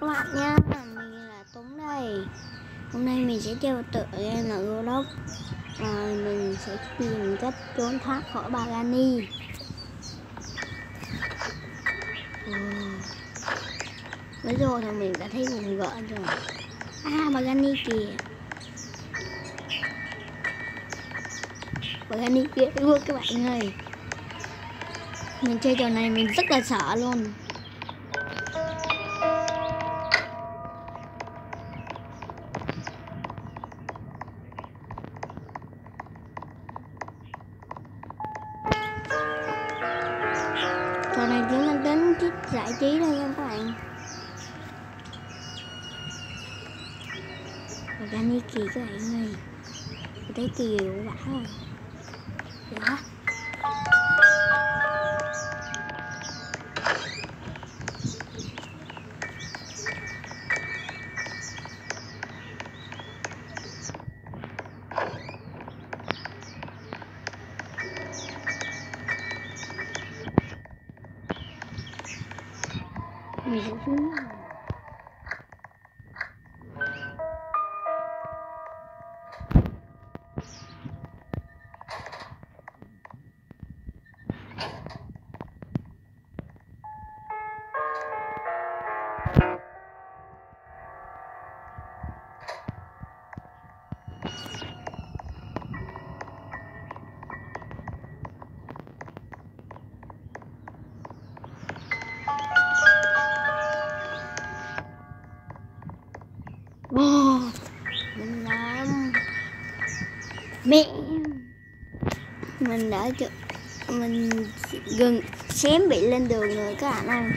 chào các bạn nha. Mình là Tuấn đây. Hôm nay mình sẽ chơi tự game là Roblox. Rồi mình sẽ tìm cách trốn thoát khỏi bagani Mới rồi thì mình đã thấy vùng gỡ rồi. À bagani kìa. Bagani kìa luôn các bạn ơi. Mình chơi trò này mình rất là sợ luôn. Organic Gani kỳ các bạn ơi tôi thấy kỳ của bả rồi đó mình đã chợ mình gần xém bị lên đường rồi, các bạn ơi.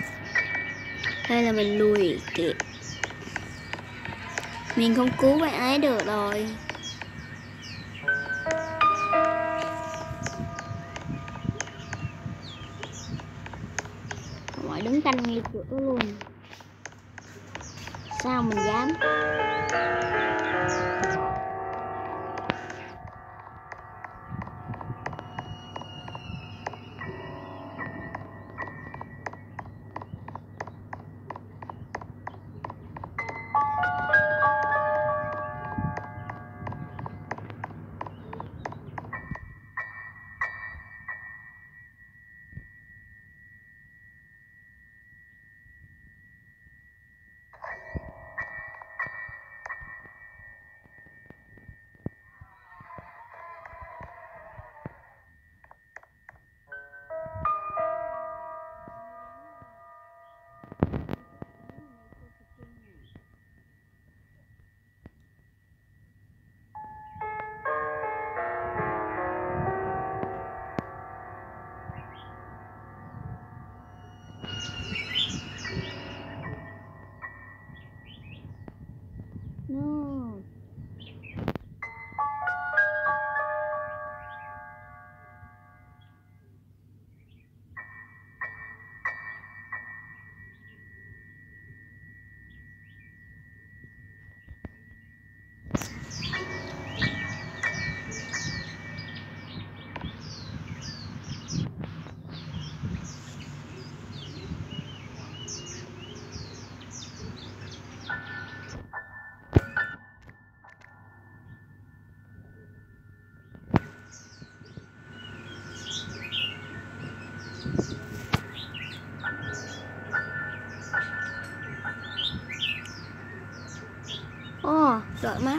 Hay là mình lùi kịp mình không cứu bạn ấy được rồi. Mọi đứng canh ngay cửa luôn. Sao mình dám?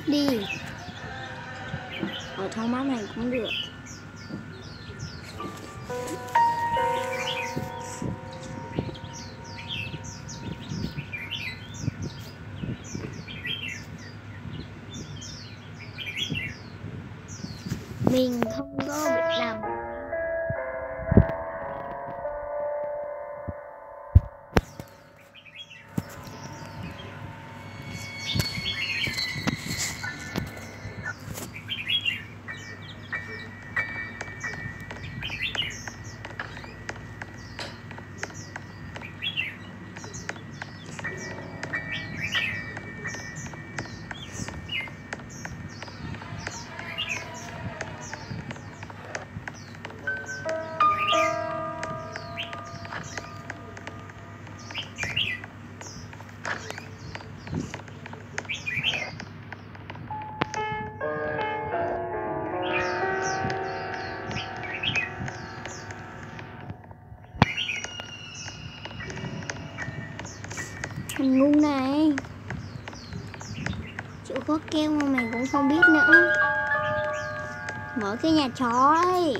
Đi. Ở thao map này cũng được. Thằng ngu này. Chịu có kêu mà mày cũng không biết nữa. Mở cái nhà chó ấy.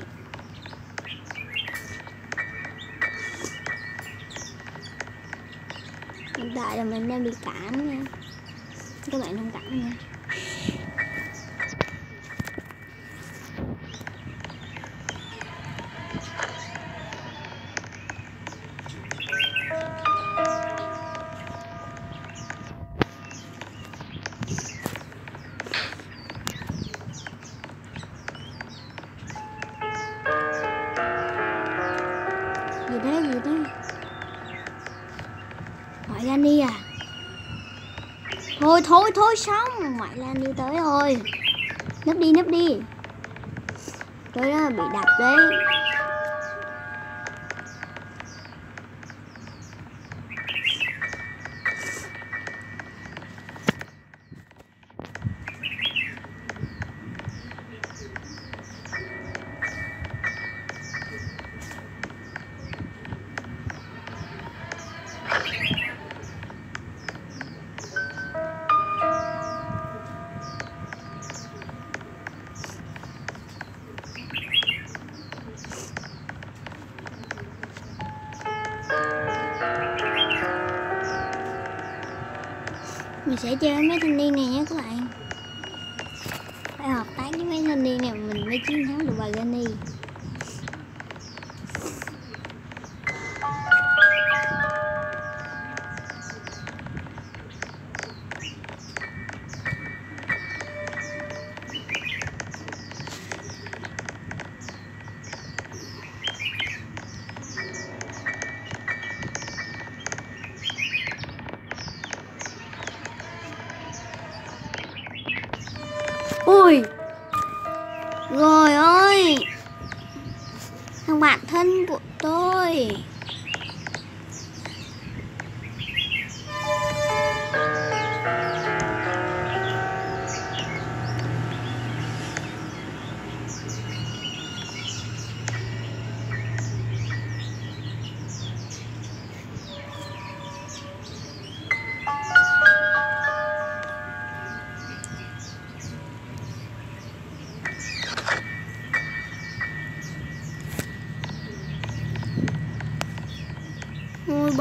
Hiện tại là mình đang bị cảm nha. Các bạn thông cảm nha. Ngoại lan đi à? Thôi thôi thôi, xong. Ngoại lan đi tới rồi. Nấp đi nấp đi. Tới đó bị đập đấy. Mình sẽ chơi với mấy thanh niên này nhé các bạn. Phải hợp tác với mấy thanh niên này mình mới chiến thắng được bà Gani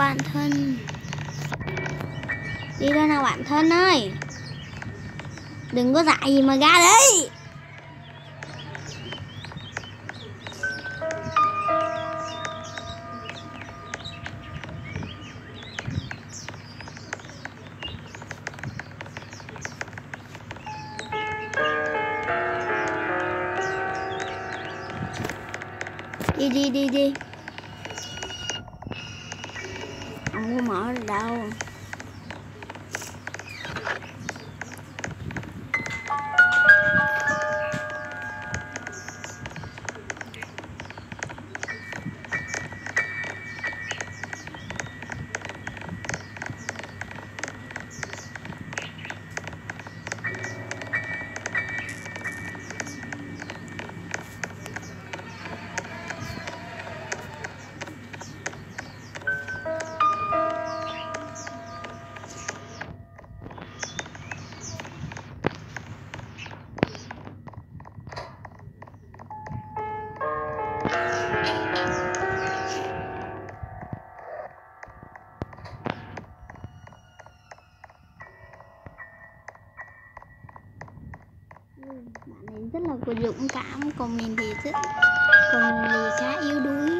bạn thân. Đi đâu nào bạn thân ơi. Đừng có dại gì mà ra đấy. Đi đi đi đi. Dũng cảm còn mình thì thích còn mình thì khá yếu đuối.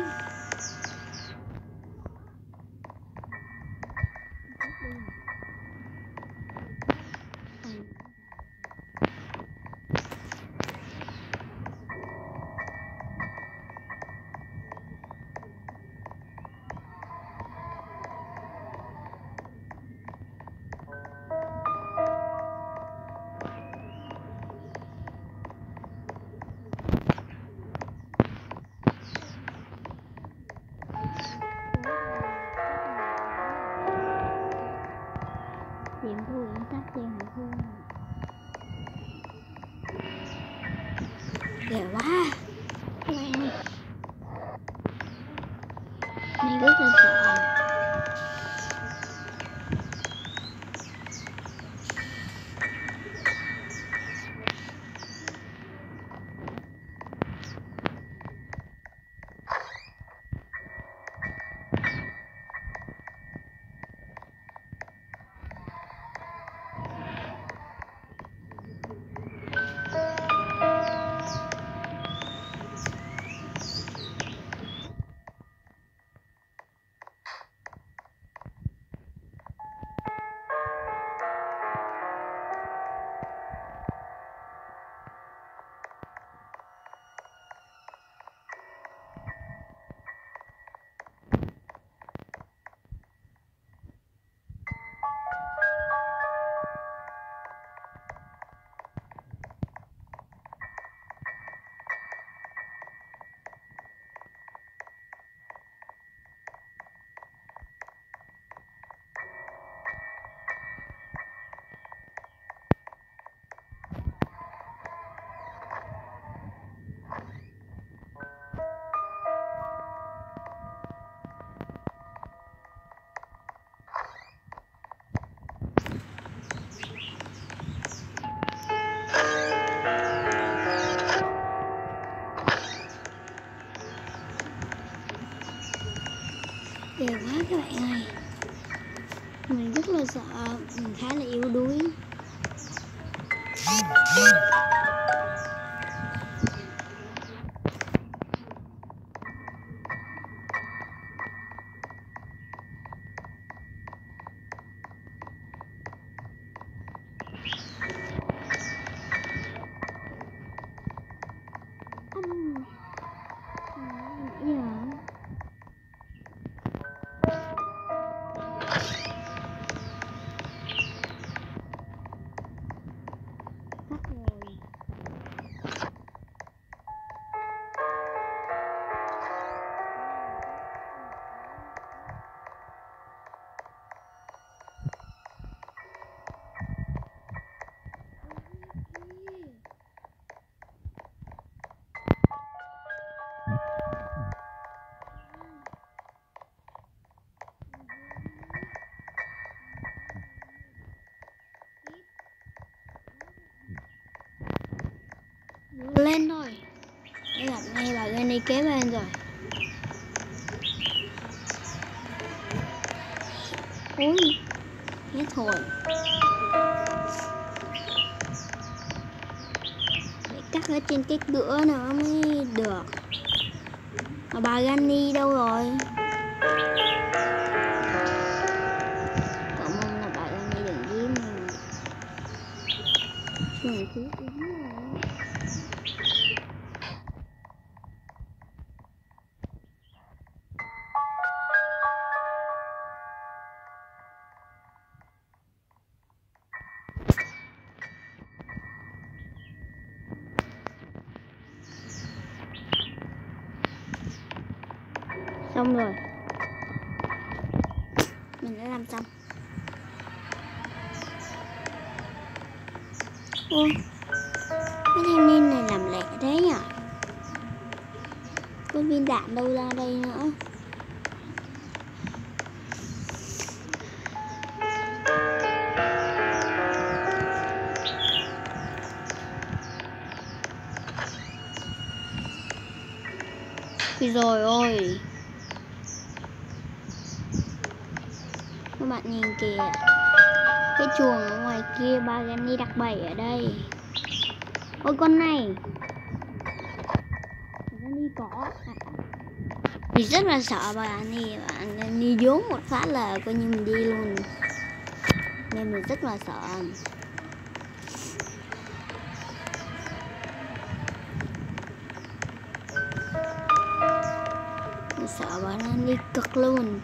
Ừ, khá là yếu đuối. Ngay kế bên rồi. Ui Hết hồn Phải cắt ở trên cái cửa nữa mới được. Mà bà Granny đâu rồi? Cậu ơn là bà Granny đừng giếm mình. Trời thứ xong rồi. Mình đã làm xong. Ô, cái thanh niên này làm lẹ thế nhỉ? Con viên đạn đâu ra đây nữa? Thì rồi ôi. Bạn nhìn kìa. Cái chuồng ở ngoài kia ba Granny đặt bẫy ở đây. Ôi, con này. Granny có à. Thì rất là sợ bà Granny Bà Granny vốn một phát là coi như mình đi luôn. Nên mình rất là sợ. Mình sợ bà Granny cực luôn.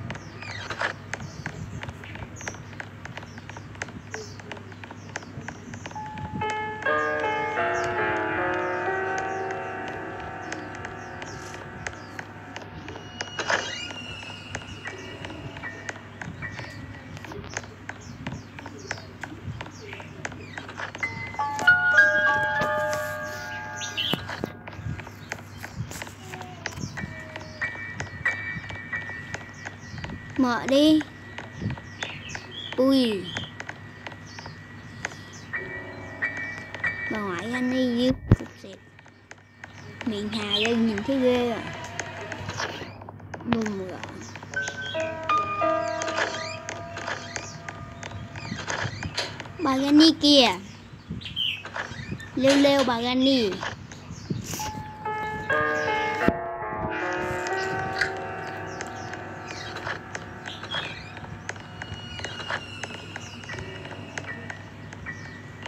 Mở đi. Ui.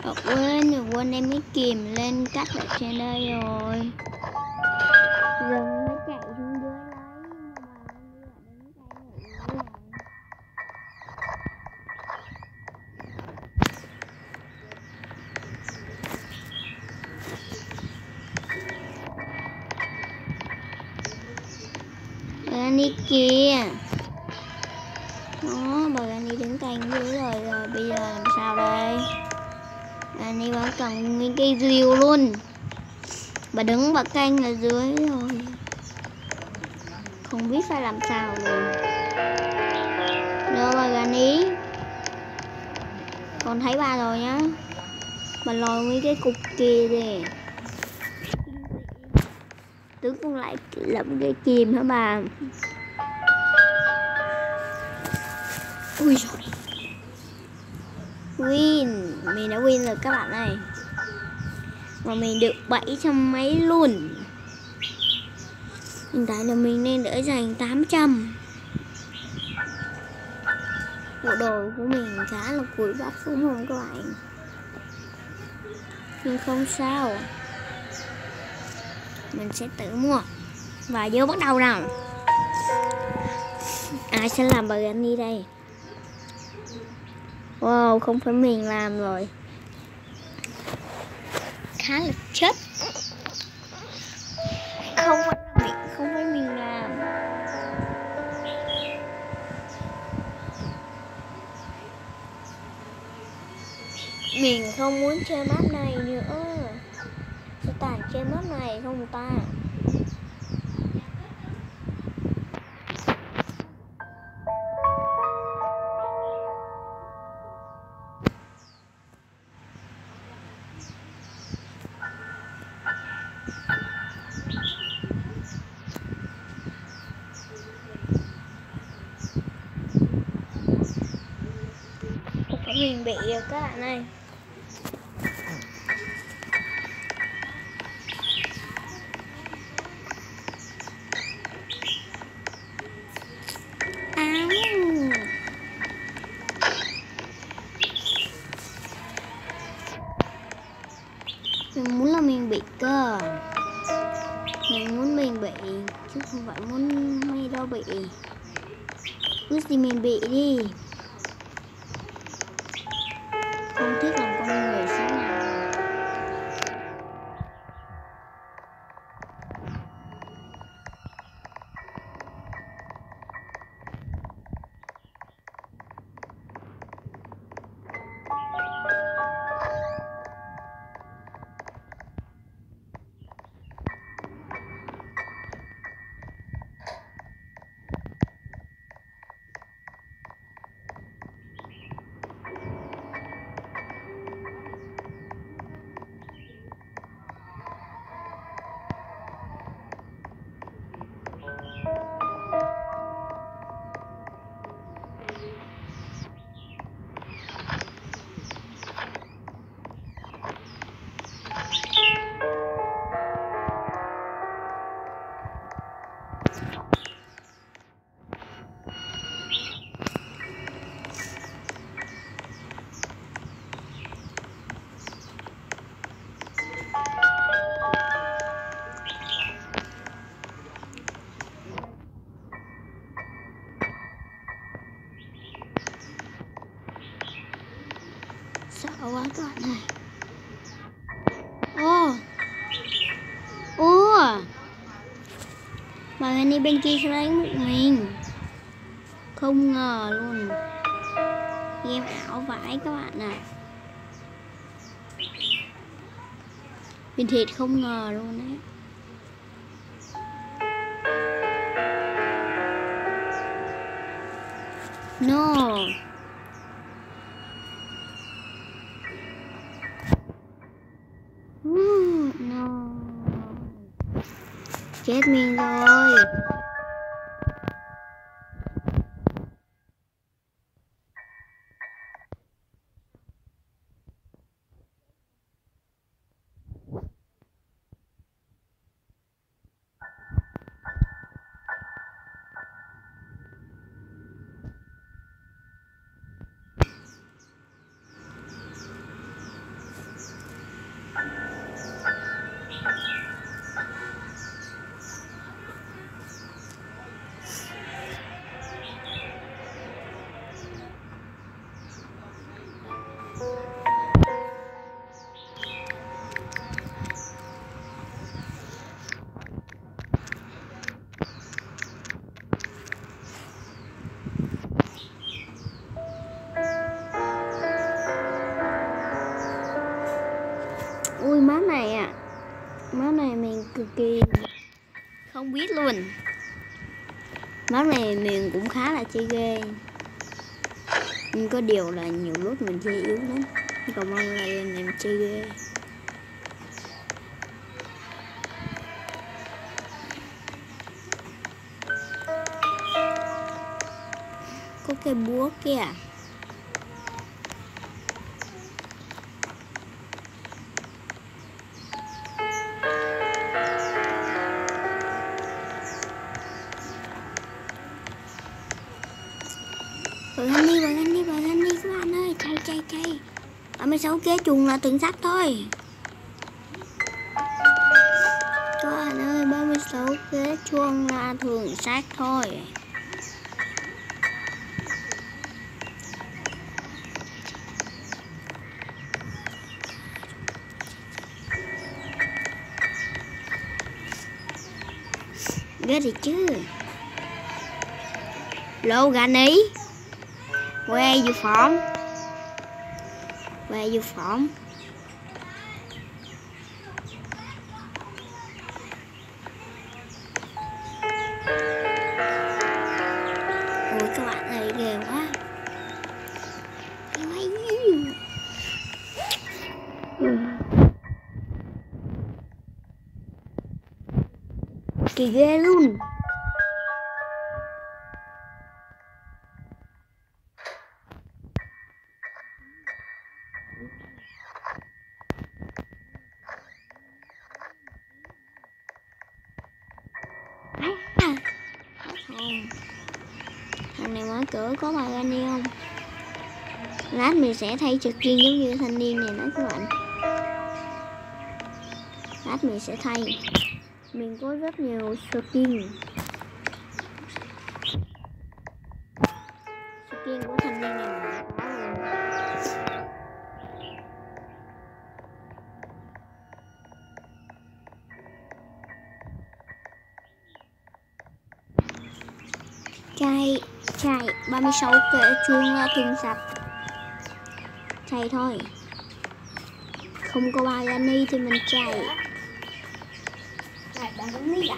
Ờ, quên rồi quên em mới kìm lên cắt ở trên đây rồi làm mà luôn đâu Gani con thấy ba rồi nhá. Mà lòi nguyên cái cục kia kìa tướng con lại lẫm cái chìm hả bà? Ui rồi win. Mình đã win rồi các bạn này mà mình được 700 mấy luôn. Hiện tại là mình nên đỡ dành 800 bộ đồ của mình khá là cùi bắp đúng không các bạn. Nhưng không sao. Mình sẽ tự mua. Và vô bắt đầu nào. Ai sẽ làm bà đi đây? Wow, không phải mình làm rồi. Khá là chết không phải không mình không muốn chơi map này nữa. Sẽ tàn chơi map này không ta? Mình bị các bạn ơi. Bên kia sẽ đánh một mình. Không ngờ luôn. Game ảo vãi các bạn này mình thiệt không ngờ luôn đấy. No. Ooh, no. Chết mình rồi. Chơi ghê Nhưng có điều là nhiều lúc mình chơi yếu lắm. Còn mong là lần này mình chơi ghê Có cái búa kìa à? 36 chuồng là tượng sắt thôi. Các bạn ơi 36 ghế chuông là thường sát thôi. Ghê thì chứ? Lô gà ní. Quê dự from? Where you phẩm Ôi các bạn này ghê quá. Ghê quá. Ừ. Kỳ ghê luôn. Không. Thằng này mở cửa có bài anh đi không? Lát mình sẽ thay trực riêng giống như thanh niên này đó các bạn Lát mình sẽ thay Mình có rất nhiều Skin 36 kệ chuông thường sạch. Chạy thôi. Không có bài anh đi thì mình chạy. Này, bạn cũng biết à?